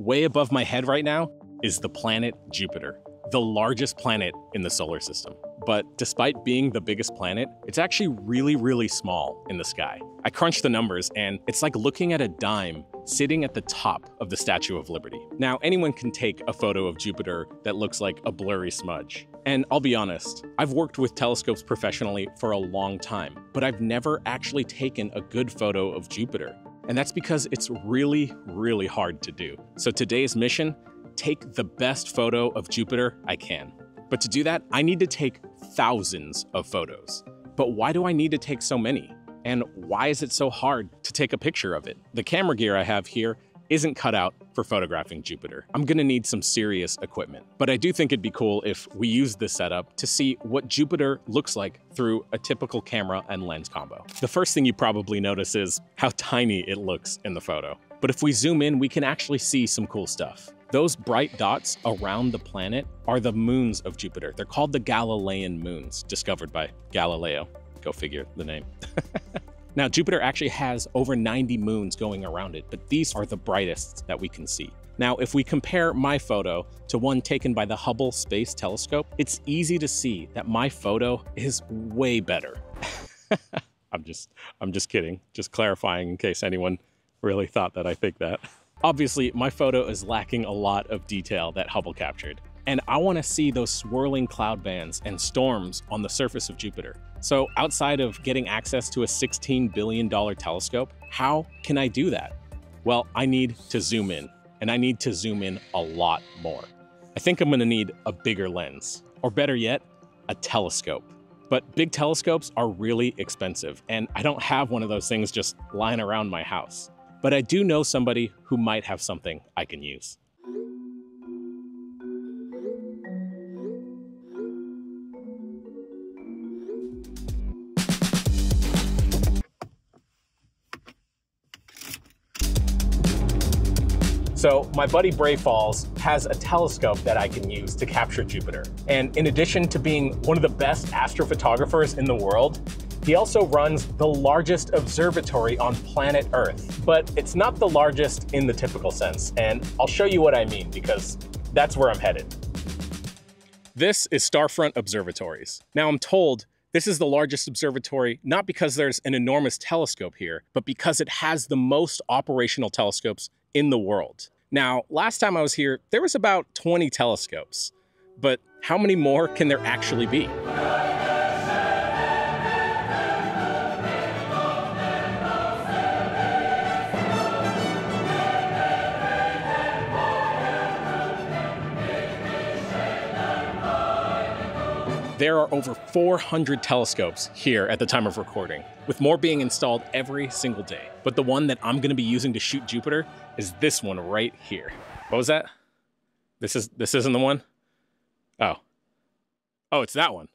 way above my head right now is the planet Jupiter, the largest planet in the solar system. But despite being the biggest planet, it's actually really, really small in the sky. I crunched the numbers and it's like looking at a dime sitting at the top of the Statue of Liberty. Now, anyone can take a photo of Jupiter that looks like a blurry smudge. And I'll be honest, I've worked with telescopes professionally for a long time, but I've never actually taken a good photo of Jupiter. And that's because it's really, really hard to do. So today's mission, take the best photo of Jupiter I can. But to do that, I need to take thousands of photos. But why do I need to take so many? And why is it so hard to take a picture of it? The camera gear I have here isn't cut out for photographing Jupiter. I'm gonna need some serious equipment. But I do think it'd be cool if we use this setup to see what Jupiter looks like through a typical camera and lens combo. The first thing you probably notice is how tiny it looks in the photo. But if we zoom in, we can actually see some cool stuff. Those bright dots around the planet are the moons of Jupiter. They're called the Galilean moons, discovered by Galileo. Go figure the name. now, Jupiter actually has over 90 moons going around it, but these are the brightest that we can see. Now, if we compare my photo to one taken by the Hubble Space Telescope, it's easy to see that my photo is way better. I'm just I'm just kidding, just clarifying in case anyone really thought that I think that. Obviously, my photo is lacking a lot of detail that Hubble captured, and I want to see those swirling cloud bands and storms on the surface of Jupiter. So outside of getting access to a $16 billion telescope, how can I do that? Well, I need to zoom in, and I need to zoom in a lot more. I think I'm gonna need a bigger lens, or better yet, a telescope. But big telescopes are really expensive, and I don't have one of those things just lying around my house. But I do know somebody who might have something I can use. So my buddy Bray Falls has a telescope that I can use to capture Jupiter. And in addition to being one of the best astrophotographers in the world, he also runs the largest observatory on planet Earth, but it's not the largest in the typical sense. And I'll show you what I mean because that's where I'm headed. This is Starfront Observatories. Now I'm told this is the largest observatory not because there's an enormous telescope here, but because it has the most operational telescopes in the world. Now, last time I was here, there was about 20 telescopes, but how many more can there actually be? There are over 400 telescopes here at the time of recording, with more being installed every single day. But the one that I'm going to be using to shoot Jupiter is this one right here. What was that? This is this isn't the one? Oh. Oh, it's that one.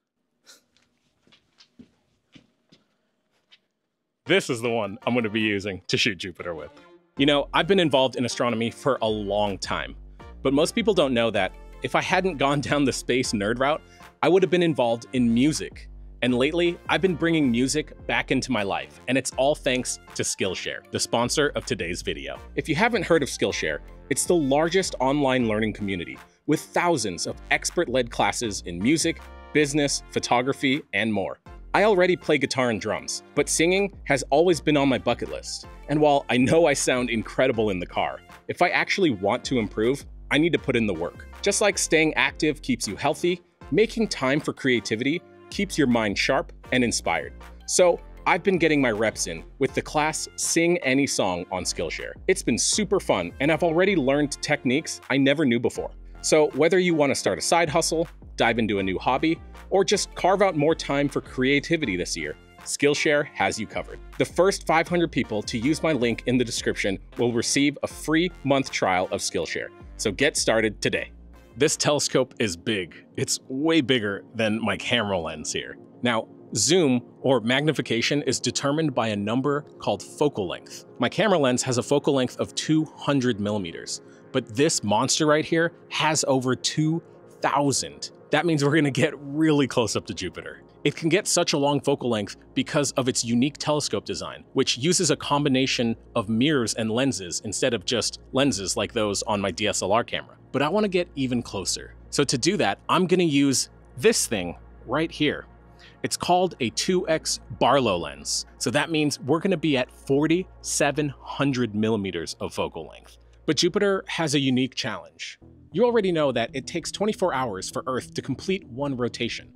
This is the one I'm going to be using to shoot Jupiter with. You know, I've been involved in astronomy for a long time, but most people don't know that if I hadn't gone down the space nerd route, I would have been involved in music. And lately, I've been bringing music back into my life, and it's all thanks to Skillshare, the sponsor of today's video. If you haven't heard of Skillshare, it's the largest online learning community with thousands of expert-led classes in music, business, photography, and more. I already play guitar and drums, but singing has always been on my bucket list. And while I know I sound incredible in the car, if I actually want to improve, I need to put in the work. Just like staying active keeps you healthy, making time for creativity keeps your mind sharp and inspired. So I've been getting my reps in with the class Sing Any Song on Skillshare. It's been super fun, and I've already learned techniques I never knew before. So whether you want to start a side hustle, dive into a new hobby, or just carve out more time for creativity this year, Skillshare has you covered. The first 500 people to use my link in the description will receive a free month trial of Skillshare. So get started today. This telescope is big. It's way bigger than my camera lens here. Now, zoom or magnification is determined by a number called focal length. My camera lens has a focal length of 200 millimeters, but this monster right here has over 2,000. That means we're gonna get really close up to Jupiter. It can get such a long focal length because of its unique telescope design, which uses a combination of mirrors and lenses instead of just lenses like those on my DSLR camera. But I wanna get even closer. So to do that, I'm gonna use this thing right here. It's called a 2x Barlow lens. So that means we're gonna be at 4,700 millimeters of focal length. But Jupiter has a unique challenge. You already know that it takes 24 hours for Earth to complete one rotation.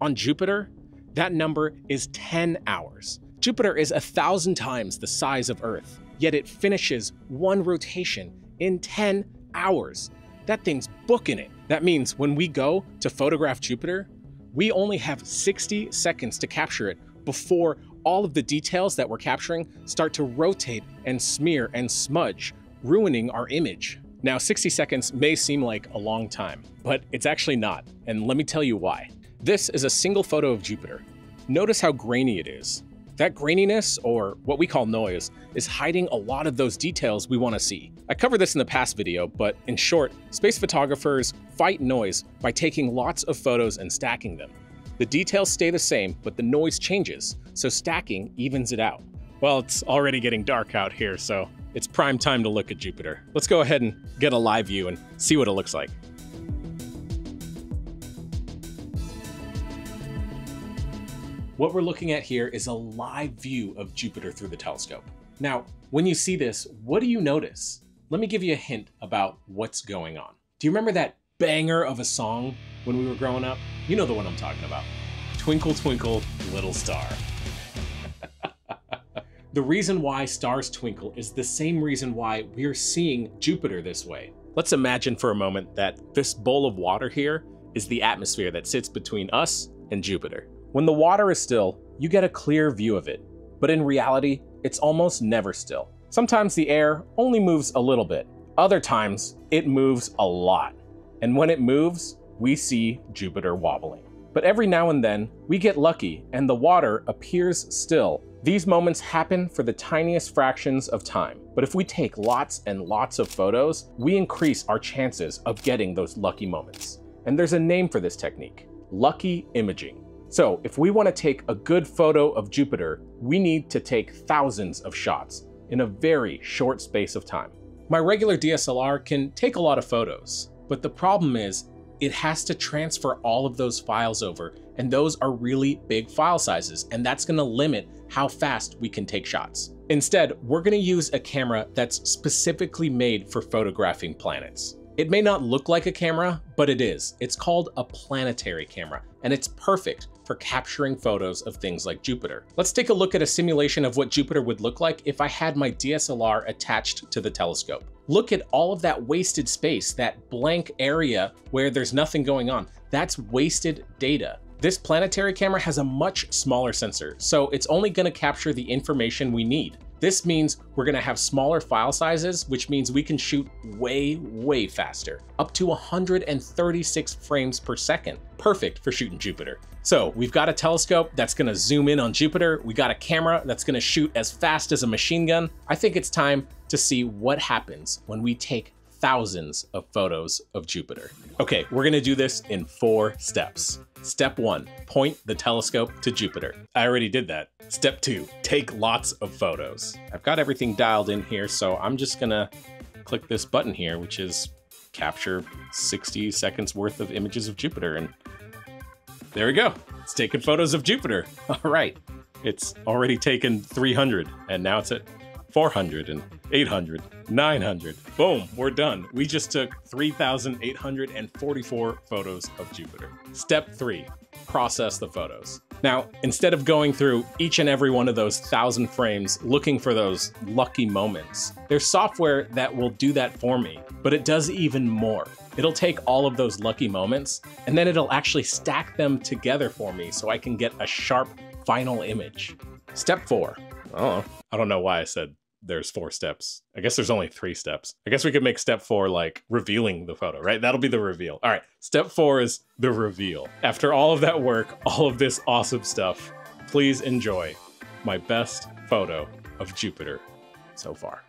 On Jupiter, that number is 10 hours. Jupiter is a thousand times the size of Earth, yet it finishes one rotation in 10 hours. That thing's booking it. That means when we go to photograph Jupiter, we only have 60 seconds to capture it before all of the details that we're capturing start to rotate and smear and smudge, ruining our image. Now, 60 seconds may seem like a long time, but it's actually not, and let me tell you why. This is a single photo of Jupiter. Notice how grainy it is. That graininess, or what we call noise, is hiding a lot of those details we want to see. I covered this in the past video, but in short, space photographers fight noise by taking lots of photos and stacking them. The details stay the same, but the noise changes, so stacking evens it out. Well, it's already getting dark out here, so it's prime time to look at Jupiter. Let's go ahead and get a live view and see what it looks like. What we're looking at here is a live view of Jupiter through the telescope. Now, when you see this, what do you notice? Let me give you a hint about what's going on. Do you remember that banger of a song when we were growing up? You know the one I'm talking about. Twinkle, twinkle, little star. The reason why stars twinkle is the same reason why we're seeing Jupiter this way. Let's imagine for a moment that this bowl of water here is the atmosphere that sits between us and Jupiter. When the water is still, you get a clear view of it, but in reality, it's almost never still. Sometimes the air only moves a little bit. Other times, it moves a lot. And when it moves, we see Jupiter wobbling. But every now and then, we get lucky and the water appears still. These moments happen for the tiniest fractions of time. But if we take lots and lots of photos, we increase our chances of getting those lucky moments. And there's a name for this technique, lucky imaging. So if we want to take a good photo of Jupiter, we need to take thousands of shots in a very short space of time. My regular DSLR can take a lot of photos, but the problem is it has to transfer all of those files over, and those are really big file sizes, and that's gonna limit how fast we can take shots. Instead, we're gonna use a camera that's specifically made for photographing planets. It may not look like a camera, but it is. It's called a planetary camera, and it's perfect for capturing photos of things like Jupiter. Let's take a look at a simulation of what Jupiter would look like if I had my DSLR attached to the telescope. Look at all of that wasted space, that blank area where there's nothing going on. That's wasted data. This planetary camera has a much smaller sensor, so it's only gonna capture the information we need. This means we're gonna have smaller file sizes, which means we can shoot way, way faster, up to 136 frames per second. Perfect for shooting Jupiter. So we've got a telescope that's gonna zoom in on Jupiter. We got a camera that's gonna shoot as fast as a machine gun. I think it's time to see what happens when we take thousands of photos of Jupiter. Okay, we're gonna do this in four steps. Step one, point the telescope to Jupiter. I already did that. Step two, take lots of photos. I've got everything dialed in here, so I'm just gonna click this button here, which is capture 60 seconds worth of images of Jupiter. And there we go. It's taking photos of Jupiter. All right. It's already taken 300 and now it's at 400 and 800, 900. Boom, we're done. We just took 3,844 photos of Jupiter. Step three, process the photos. Now, instead of going through each and every one of those thousand frames looking for those lucky moments, there's software that will do that for me, but it does even more. It'll take all of those lucky moments and then it'll actually stack them together for me so I can get a sharp final image. Step four. Oh, I don't know why I said there's four steps. I guess there's only three steps. I guess we could make step four like revealing the photo, right? That'll be the reveal. All right, step four is the reveal. After all of that work, all of this awesome stuff, please enjoy my best photo of Jupiter so far.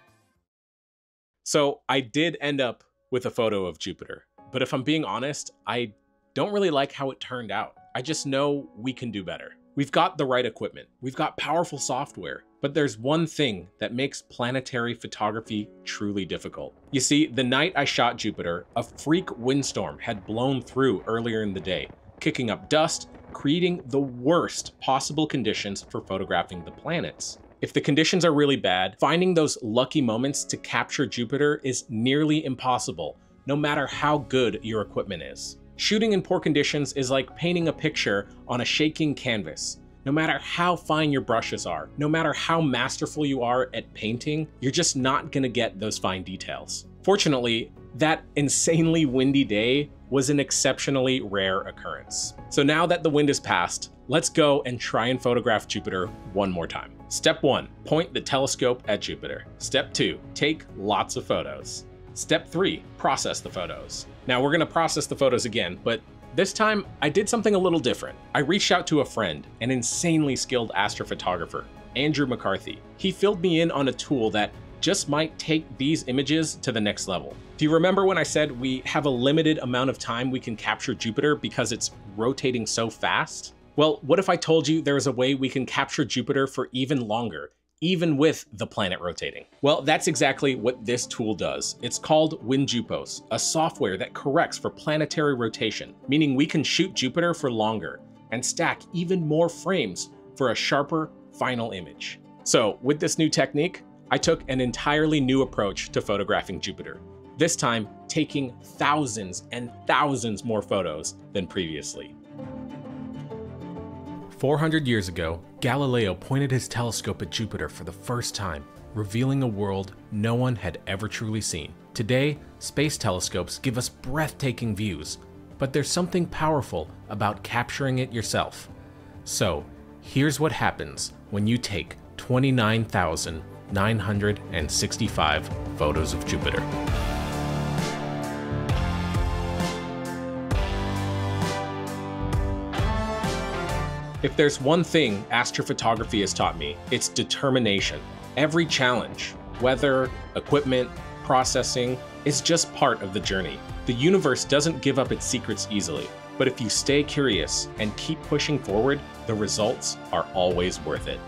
So I did end up with a photo of Jupiter, but if I'm being honest, I don't really like how it turned out. I just know we can do better. We've got the right equipment, we've got powerful software, but there's one thing that makes planetary photography truly difficult. You see, the night I shot Jupiter, a freak windstorm had blown through earlier in the day, kicking up dust, creating the worst possible conditions for photographing the planets. If the conditions are really bad, finding those lucky moments to capture Jupiter is nearly impossible, no matter how good your equipment is. Shooting in poor conditions is like painting a picture on a shaking canvas. No matter how fine your brushes are, no matter how masterful you are at painting, you're just not gonna get those fine details. Fortunately, that insanely windy day was an exceptionally rare occurrence. So now that the wind is past, let's go and try and photograph Jupiter one more time. Step one, point the telescope at Jupiter. Step two, take lots of photos. Step three, process the photos. Now we're gonna process the photos again, but this time I did something a little different. I reached out to a friend, an insanely skilled astrophotographer, Andrew McCarthy. He filled me in on a tool that just might take these images to the next level. Do you remember when I said we have a limited amount of time we can capture Jupiter because it's rotating so fast? Well, what if I told you there is a way we can capture Jupiter for even longer, even with the planet rotating? Well, that's exactly what this tool does. It's called WinJupos, a software that corrects for planetary rotation, meaning we can shoot Jupiter for longer and stack even more frames for a sharper final image. So with this new technique, I took an entirely new approach to photographing Jupiter, this time taking thousands and thousands more photos than previously. 400 years ago, Galileo pointed his telescope at Jupiter for the first time, revealing a world no one had ever truly seen. Today, space telescopes give us breathtaking views, but there's something powerful about capturing it yourself. So, here's what happens when you take 29,965 photos of Jupiter. If there's one thing astrophotography has taught me, it's determination. Every challenge, weather, equipment, processing, is just part of the journey. The universe doesn't give up its secrets easily, but if you stay curious and keep pushing forward, the results are always worth it.